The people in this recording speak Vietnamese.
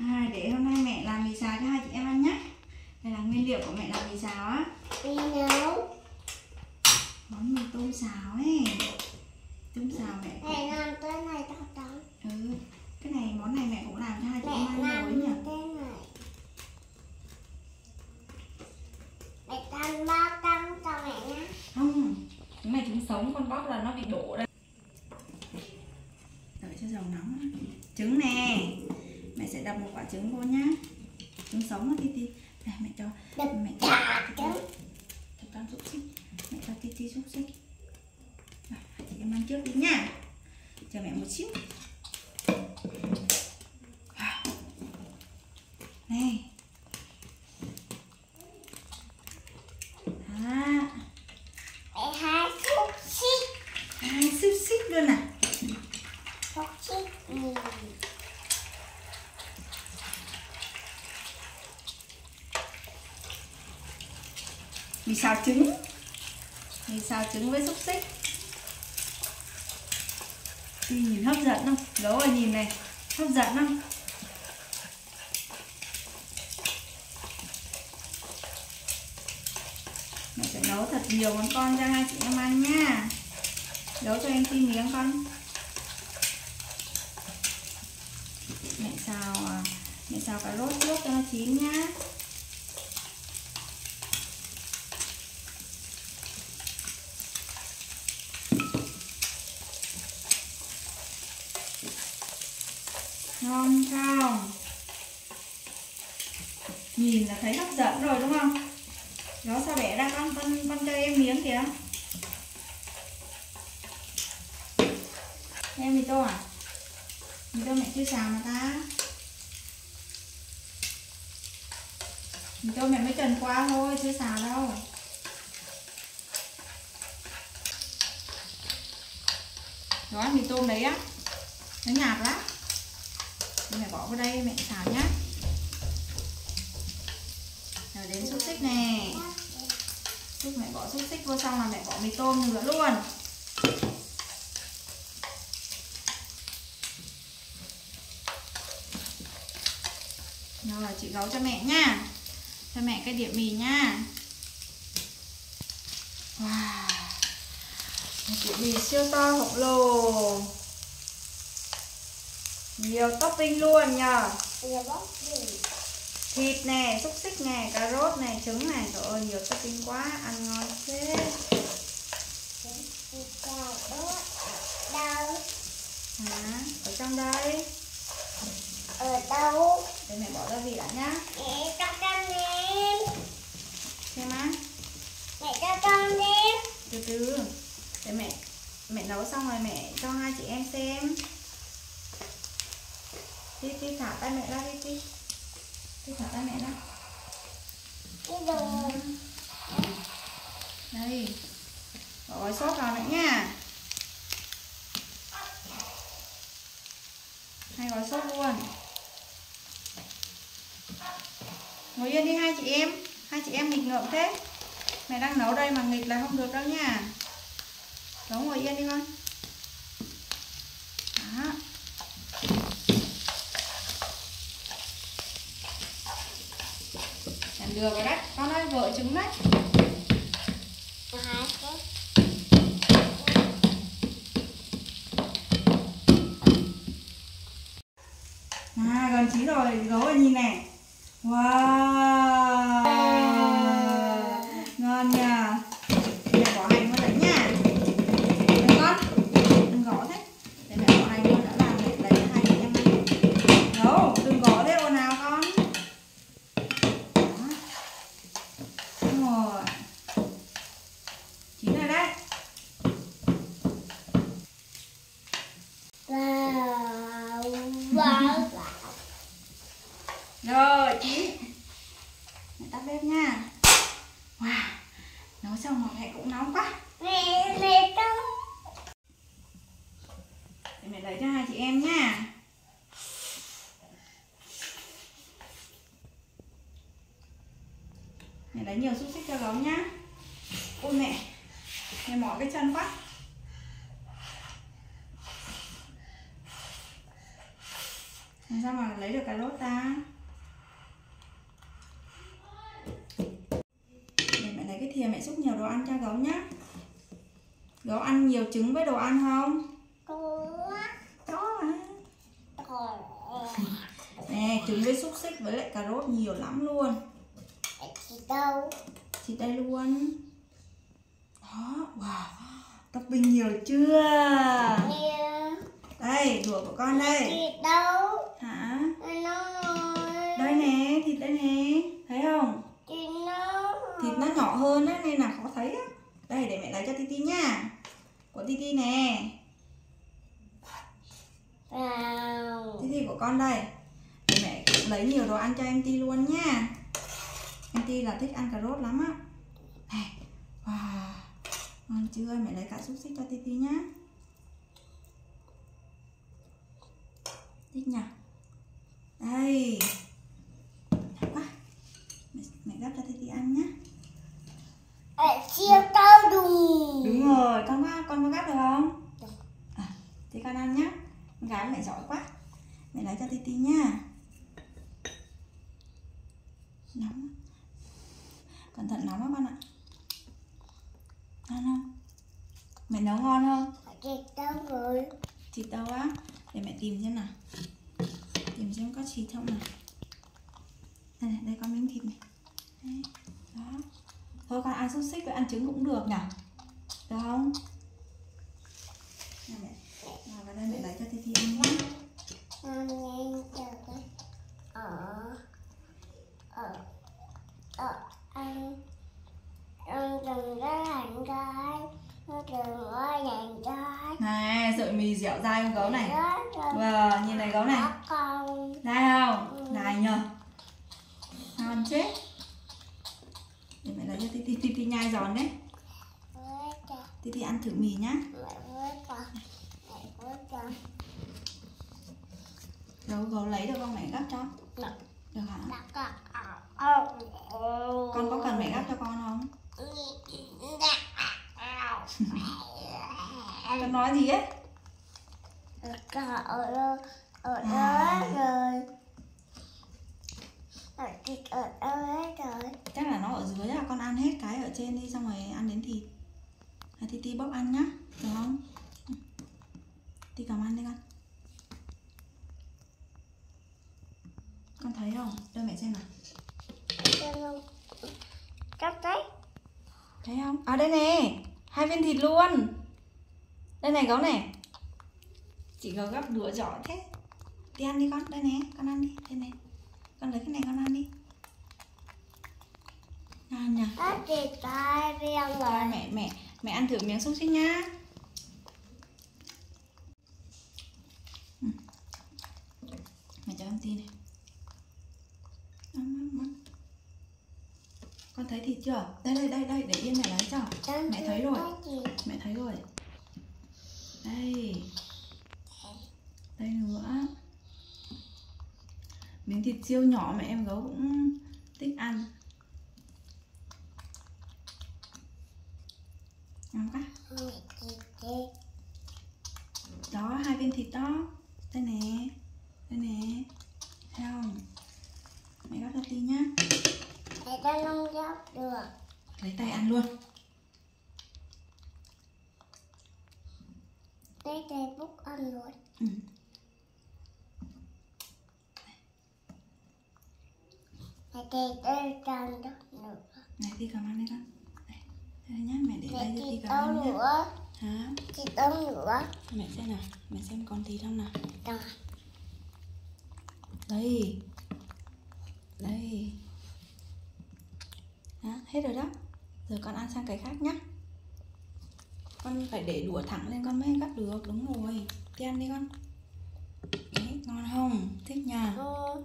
à, để hôm nay mẹ làm mì xào cho hai chị em ăn nhé. Đây là nguyên liệu của mẹ làm mì xào á. Đi nấu. Món mì tôm xào ấy. Tôm xào mẹ cũng- mẹ làm cái này tao. Trắng ừ cái này món này mẹ cũng làm cho hai chị em ăn rồi nhỉ? cái này. Mẹ ăn ba trăm cho mẹ nhé. Không cái này trứng sống con bóc là nó bị đổ đây. Đợi cho dầu nóng. Trứng nè sẽ đập một quả trứng vô nhá. Trứng sống á tí tí này mẹ cho mẹ cho. cho con xúc xích. Mẹ cho tí xúc xích. Rồi, chị em ăn trước đi nha. Chờ mẹ một xíu. Này. À hai xúc xích. Hai xúc xích luôn à? Xúc xích mì xào trứng? Mì xào trứng với xúc xích? Thì nhìn hấp dẫn không? Gấu ơi nhìn này, hấp dẫn không? Mẹ sẽ nấu thật nhiều món con cho hai chị em ăn nha. Nấu cho em xin miếng con. Mẹ xào à, mẹ xào cà rốt trước cho nó chín nhá ngon không nhìn là thấy hấp dẫn rồi đúng không? Đó, sao bẻ ra con con con cho em miếng kìa? Em mì tô à? Mì tô mẹ chưa xào mà ta. Mì tô mẹ mới trần qua thôi, chưa xào đâu. Đó, mì tôm đấy á. Nó nhạt lắm. Mẹ bỏ vào đây, mẹ xào nhá đến xúc xích nè. Lúc mẹ bỏ xúc xích vô xong là mẹ bỏ mì tôm nữa luôn. Rồi chị gấu cho mẹ nha. Cho mẹ cái đĩa mì nha. Wow. Một đĩa mì siêu to khổng lồ. Nhiều topping luôn nhờ. Nhiều topping thịt nè xúc xích nè cà rốt này trứng này trời ơi nhiều topping quá ăn ngon thế. Đâu hả? Ở trong đây. Ở đâu? Để mẹ bỏ gia vị đã nhá. Mẹ cho con em xem á. Mẹ cho con em từ từ. Để mẹ mẹ nấu xong rồi mẹ cho hai chị em xem. Đi đi thả tay mẹ ra đi đi đi thả tay mẹ ra cái đồ. Đây. Bỏ gói sốt vào nữa nha. Hai gói sốt luôn. Ngồi yên đi hai chị em. Hai chị em nghịch ngợm thế. Mẹ đang nấu đây mà nghịch là không được đâu nha. Đó ngồi yên đi con đó làm được rồi đấy con ơi vợ trứng đấy. À gần chín rồi, gấu ơi nhìn này Wow Ngon nha Mẹ bỏ hành vào đấy nha Đừng con Đừng gõ thế Để mẹ bỏ hành vào đã làm mẹ lấy cho hai chị em ăn Gấu, đừng gõ thế ồn nào con Đó. Đúng rồi Chín rồi đấy wow wow Chín Mẹ tắt bếp nha. Wow Nấu xong rồi mẹ cũng nóng quá. Mẹ mẹ Để mẹ lấy cho hai chị em nha. Mẹ lấy nhiều xúc xích cho gấu nhá. Ôi mẹ Mẹ mỏi cái chân quá. Làm sao sao mà lấy được cà rốt ta để mẹ xúc nhiều đồ ăn cho gấu nhá. Gấu ăn nhiều trứng với đồ ăn không? Có. Có có. Nè trứng với xúc xích với lại cà rốt nhiều lắm luôn. Chị đâu? Thịt đây luôn. Đó wow. Topping nhiều chưa? Như đây đùa của con đây. chị đâu hả nó rồi đây nè thịt đây nè thấy không chị nó thịt nó nhỏ hơn á nên là khó thấy á đây để mẹ lấy cho titi nha. Của titi nè. Vào. Titi của con đây. Để mẹ cũng lấy nhiều đồ ăn cho em ti luôn nha. Em ti là thích ăn cà rốt lắm á. Này wow. Ngon chưa? Mẹ lấy cả xúc xích cho titi nhá. Thích nhỉ đây. Ngon quá. Mẹ, mẹ gắp cho titi ăn nhá. Ê, chiêu tao đùng đúng rồi con được không? À, thì con ăn nhá. Con gái mẹ giỏi quá. Mẹ lấy cho titi nha nóng. Cẩn thận nóng á con ạ. Ngon không? Mẹ nấu ngon không? Chị đâu rồi. Thịt đâu á? Để mẹ tìm xem nào. Tìm xem có thịt không nào. Đây này đây có miếng thịt này. Đấy, đó. Thôi con ăn xúc xích với ăn trứng cũng được nhỉ được không Đây mẹ nào vào đây mẹ lấy cho Titi ăn nhé Con nhanh chờ ở ở ở anh anh đừng có làm cái đừng có làm cái này sợi mì dẻo dai con gấu này. Rồi vâng nhìn này gấu này. dai không? Dai nhờ. Ngon chết. Để mẹ lấy cho Titi Titi nhai giòn đấy. Titi ăn thử mì nhá mẹ với con mẹ với con gấu gấu lấy được không mẹ gắp cho. Được. được hả? Ở con. Có cần mẹ gắp cho con không? Con nói gì ấy? Ở đâu ở đó rồi. Ở thịt ở đâu hết rồi. Chắc là nó ở dưới à con ăn hết cái ở trên đi xong rồi ăn đến thịt. À, Titi bóc ăn nhá được không? Titi cầm ăn đi con con thấy không? Đưa mẹ xem nào. Cắt đấy thấy không? À đây nè. Hai viên thịt luôn. Đây này gấu này. Chị gấu gắp đũa giỏi thế. Đi ăn đi con. Đây nè con ăn đi. Đây này. Con lấy cái này con ăn đi. Nhỉ? Riêng Rồi rồi. mẹ mẹ mẹ ăn thử miếng xúc xích nhá. Ừ. Mẹ cho em tin này. Ấm, ấm, ấm. Thịt chưa? Đây đây đây đây để yên mẹ lấy cho. Mẹ thấy rồi. Mẹ thấy rồi. Đây. Đây nữa. Miếng thịt siêu nhỏ mà em gấu cũng thích ăn. Ngon quá. đó hai viên thịt đó đây nè đây nè thấy không mẹ gắp cho tí nhá Để ta không gấp được lấy tay ăn luôn. Đây đây bút ăn luôn. Ừ. Để đây đây tròn đó nữa. Này tí cầm ăn đi con. Đây, đây nhá mẹ để đây cho tí thịt cầm ăn nhá. nữa. Hả? Thịt đâu nữa. Mẹ xem nào mẹ xem con thịt không nào. Rồi. Đây đây đó, hết rồi đó giờ con ăn sang cái khác nhá. Con phải để đũa thẳng lên con mới gắp được, đúng rồi. Đi ăn đi con. Đấy, ngon không? Thích nhà Ừ.